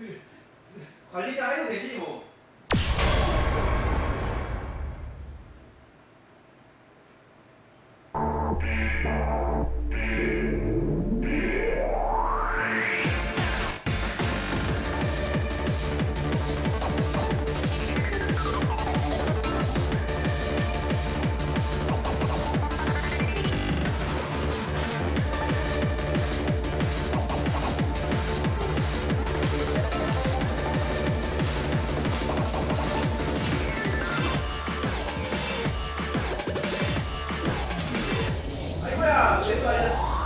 관리자 해도 되지 뭐. 아이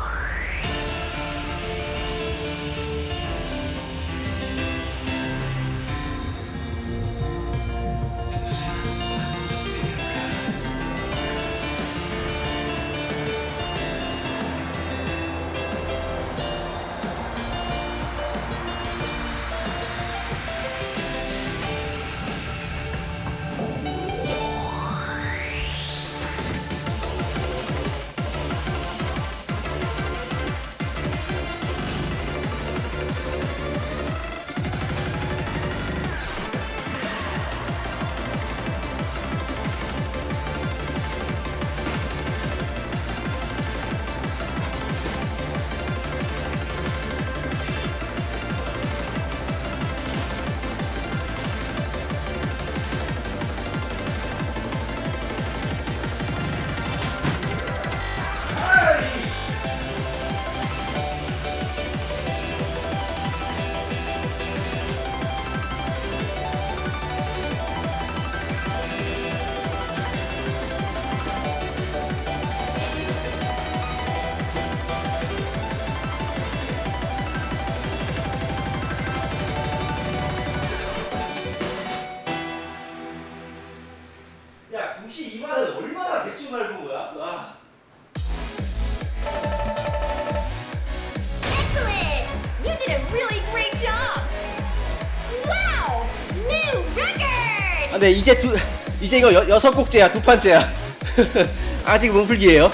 92만은 얼마나 대충 밟은 거야? 와. Excellent! You did a really great job! Wow! New record! 아, 네 이제 두 이제 이거 여, 여섯 곡째야 두 판째야. 아직 몸풀기예요.